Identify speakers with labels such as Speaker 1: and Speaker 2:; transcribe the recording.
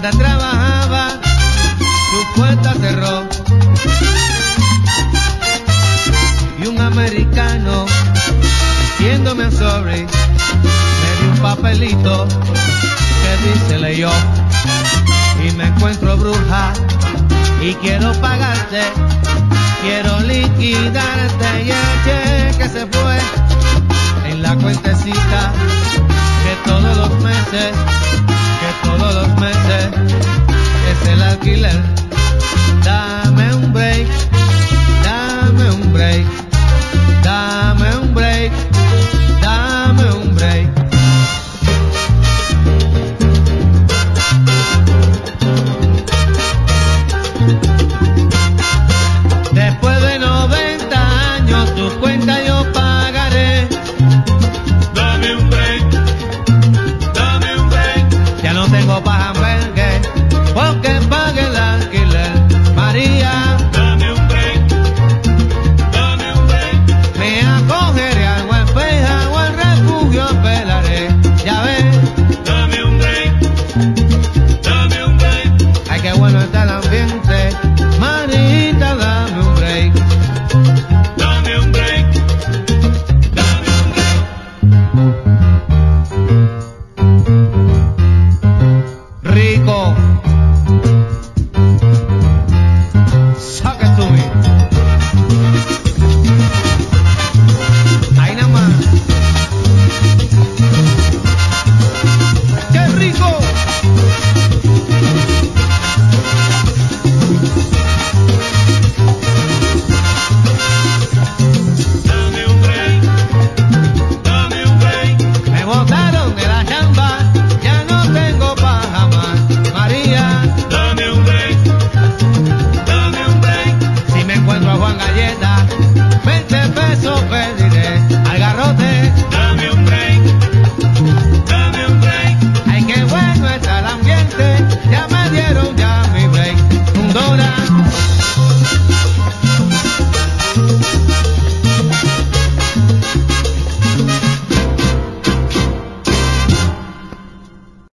Speaker 1: trabajaba, su puerta cerró. Y un americano, diciéndome sorry, me dio un papelito que dice leyó. Y me encuentro bruja y quiero pagarte, quiero liquidarte y el cheque se fue en la cuentecita que que todos los meses killer. boca.